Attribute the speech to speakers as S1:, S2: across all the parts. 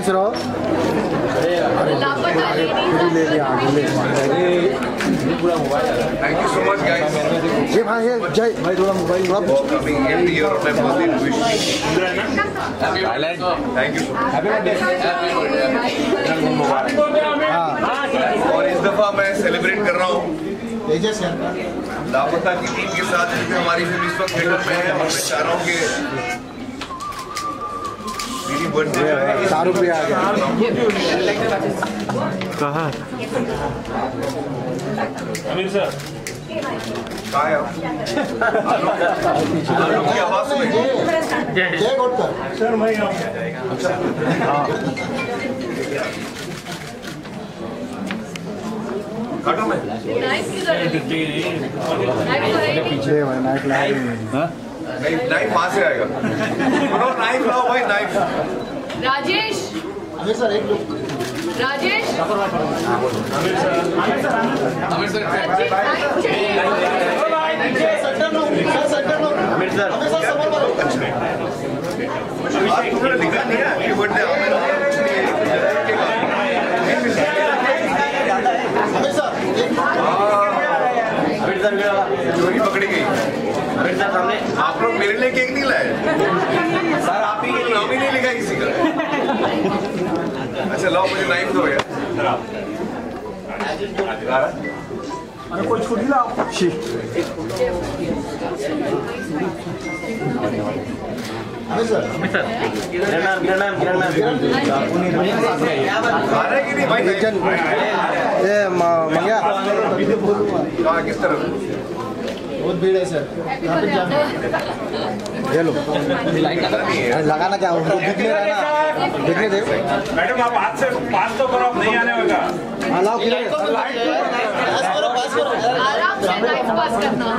S1: Relax रहो ले लिया आगे
S2: Thank you so much, guys.
S1: ये भाई ये जय भाई थोड़ा मोबाइल थोड़ा
S2: For coming every year on my birthday to wish me. Thank you so much. और इस दफ़ा मैं सेलिब्रेट कर रहा हूँ। लापता की टीम के साथ हमारी फ़िल्म इस वक्त थिएटर में है और मैं चाह रहा हूँ कि
S1: शाहरुख भी आ गया।
S3: कहाँ?
S2: है आलोक की
S1: जय गोटकर।
S2: काटो मैं
S4: नाइफ किधर है। नाइफ तो है ही नहीं।
S1: पीछे भाई नाइट लाइट
S2: नहीं नाइफ वहाँ से आएगा। बोलो नाइफ लाओ भाई नाइफ
S4: राजेश?
S1: अमीर सर एक लोग
S4: राजेश? राजेश नाइफ चाहिए
S2: आज तुमने लिखा नहीं है बर्थडे आमिर कुछ नहीं है चोरी पकड़ी गई आप लोग मेरे लिए केक नहीं लाए सर आप ही नाम ही नहीं लिखा किसी का अच्छा लाओ मुझे नाइफ दो यार आ रहा है कि नहीं भाई
S1: एक जन ये मंगया
S2: किस तरफ़
S1: बहुत भीड़ है सर। ये लो। लगाना क्या हो? दिखने रहा ना दिखने दे
S5: मैडम आप हाथ से पास तो करो अब नहीं आने होगा
S1: हाँ? लाओ किधर
S4: आराम से नाइफ पास करना।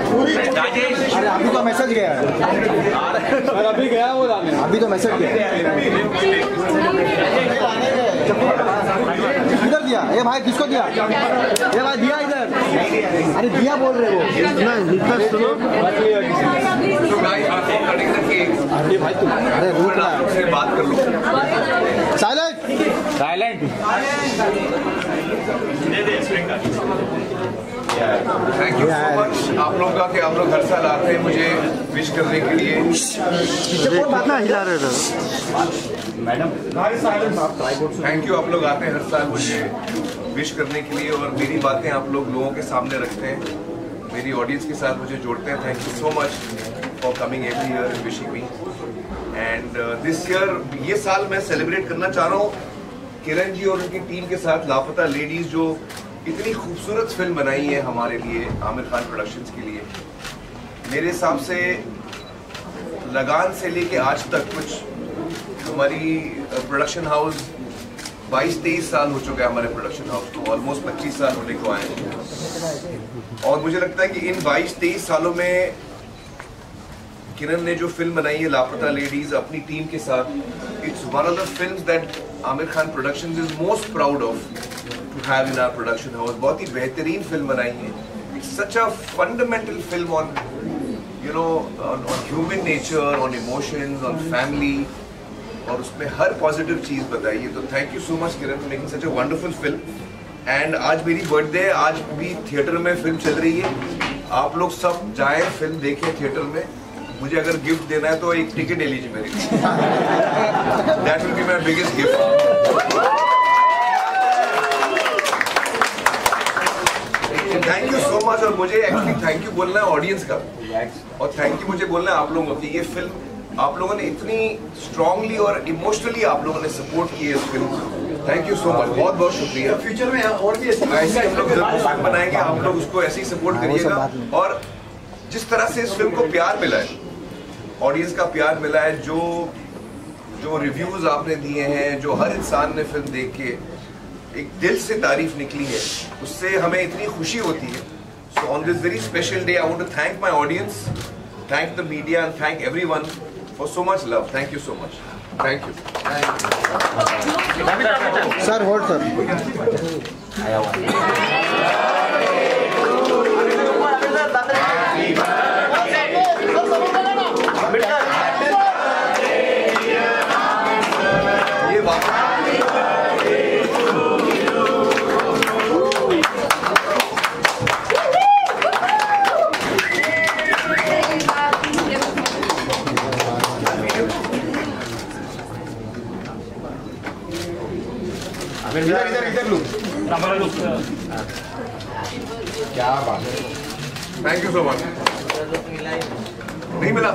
S1: अरे अभी तो मैसेज गया है। अभी गया वो अभी तो मैसेज गया दिया? ये भाई किसको दिया? ये भाई दिया इधर। अरे दिया बोल रहे
S2: तो ना
S1: अरे भाई तुम अरे रुक ना
S2: बात कर लो।
S1: Silent
S3: silent
S2: thank you so much आप लोग का कि आप लोग हर साल आते हैं मुझे विश करने के लिए।
S3: कितना हिला रहे थे।
S2: थैंक यू आप लोग आते हैं हर साल मुझे विश करने के लिए और मेरी बातें आप लोग लोगों के सामने रखते हैं। मेरी ऑडियंस के साथ मुझे जोड़ते हैं। Thank you so much for coming every year and wishing me and this year ये साल मैं सेलिब्रेट करना चाह रहा हूँ। किरण जी और उनकी टीम के साथ लापता लेडीज़ जो इतनी खूबसूरत फ़िल्म बनाई है हमारे लिए, आमिर खान प्रोडक्शंस के लिए। मेरे हिसाब से लगान से लेके आज तक कुछ हमारी प्रोडक्शन हाउस 22-23 साल हो चुका है हमारे प्रोडक्शन हाउस को ऑलमोस्ट 25 साल होने को आए हैं। और मुझे लगता है कि इन 22-23 सालों में किरण ने जो फ़िल्म बनाई है, लापता लेडीज़ अपनी टीम के साथ it's one of the films that Aamir Khan productions is most proud of to have in our production house बहुत ही बेहतरीन फ़िल्म बनाई है। It's such a fundamental film on you know on human nature on emotions on family और उसमें हर positive चीज़ बताई है। तो thank you so much Kiran for making such a wonderful film and आज मेरी बर्थडे आज भी थिएटर में फ़िल्म चल रही है। आप लोग सब जाएँ फ़िल्म देखें थिएटर में। मुझे अगर गिफ्ट देना है तो एक टिकट ले लीजिए मेरे that will be my biggest gift thank you so much और मुझे एक्चुअली थैंक यू बोलना है ऑडियंस का। और थैंक यू मुझे बोलना है आप लोगों की। ये फ़िल्म आप लोगों ने इतनी स्ट्रांगली और इमोशनली आप लोगों ने सपोर्ट की है इस फ़िल्म को। थैंक यू सो मच बहुत बहुत शुक्रिया। फ्यूचर में और भी ऐसे हम लोग बनाएँगे। आप लोग उसको ऐसे ही सपोर्ट करिएगा। और जिस तरह से इस फ़िल्म को प्यार मिला है ऑडियंस का प्यार मिला है जो जो रिव्यूज़ आपने दिए हैं जो हर इंसान ने फ़िल्म देख के एक दिल से तारीफ़ निकली है उससे हमें इतनी खुशी होती है। So on this very special day I want to thank my audience thank the media and thank everyone for so much love thank you so much thank
S1: you sir hold
S4: sir
S1: इधर इधर इधर look
S4: हमारा
S1: क्या बात है।
S2: Thank you so much नहीं मिला।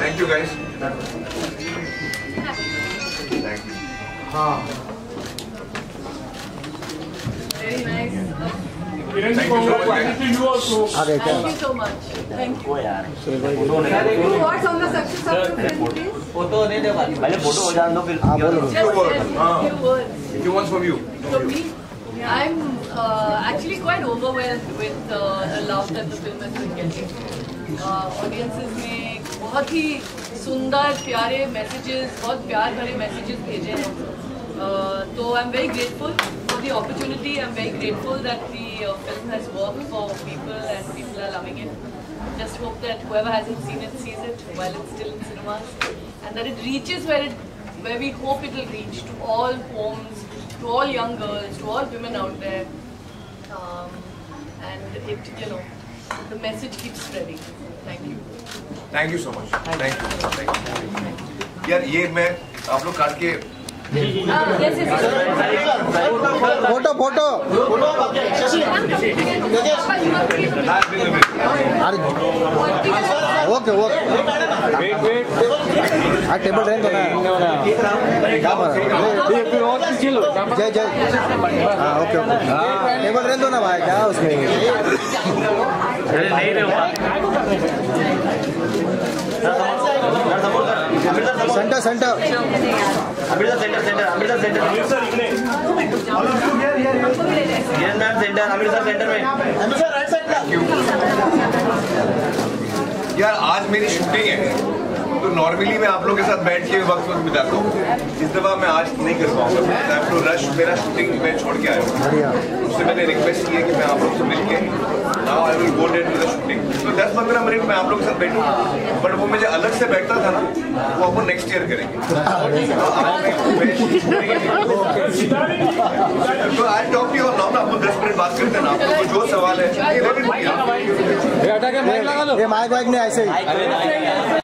S2: Thank you guys thank you
S6: Very nice.
S1: आगे क्या
S6: Thank you so much. Thank you. Two words on the success of the film, please.
S3: पहले फ़ोटो हो जाने दो फिर
S1: हाँ बोलो
S6: Just
S2: Few words.
S6: just
S2: Ah.
S6: few words.
S2: few ones from you
S6: For me, I'm uh, actually quite overwhelmed with uh, the love that the film has been getting. Uh, audiences ने बहुत ही सुंदर प्यारे messages, बहुत प्यार भरे messages भेजे हैं. Uh, तो I'm very grateful for the opportunity. I'm very grateful that the uh, film has worked for people and people are loving it. Just hope that whoever hasn't seen it sees it while it's still in cinemas, and that it reaches where it where we hope it will reach to all homes, to all young girls, to all women out there. Um, and it, you know, the message keeps spreading. Thank you.
S2: Thank you so much thank you thank you यार ये मैं आप लोग काट के
S1: photo photo. अरे okay okay. हाँ table ना। क्या बात जय जय। हाँ ओके ओके। टेबल रहने दो ना भाई क्या उसमें
S3: अरे नहीं रे Amritsar support
S1: centre centre.
S3: Amritsar centre centre Amritsar centre.
S5: Sir इकडे
S3: Kiran ma'am centre Amritsar centre में।
S2: यार आज मेरी शूटिंग है। तो नॉर्मली मैं आप लोगों के साथ बैठ के वक्त वक्त बिताता हूँ। इस दफ़ा मैं आज नहीं कर पाऊँगा। तो रश मेरा शूटिंग मैं छोड़ के आया हूँ। उससे मैंने रिक्वेस्ट की है कि मैं आप लोग से मिलके now I will go date to the shooting तो 10 15 मिनट में आप लोग के साथ बैठूँगा। बट वो मुझे अलग से बैठता था ना वो अपन नेक्स्ट ईयर करेंगे। तो आई टॉप यू और नाउ ना आपको 10 मिनट बात करते हैं ना आपको जो सवाल है ये माइक लगा be.
S1: ये माइक वाइक नहीं ऐसे ही।